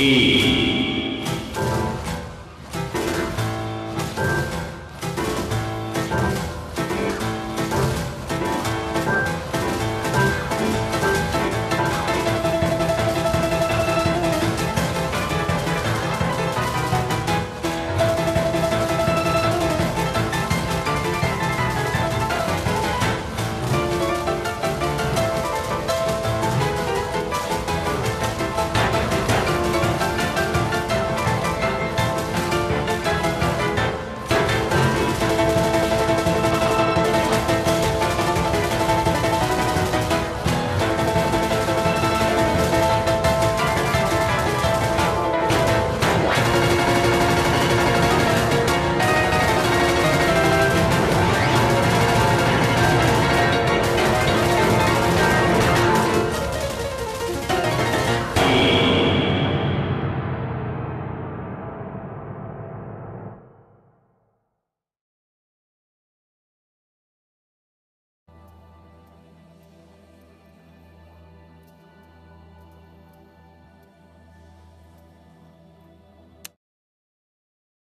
E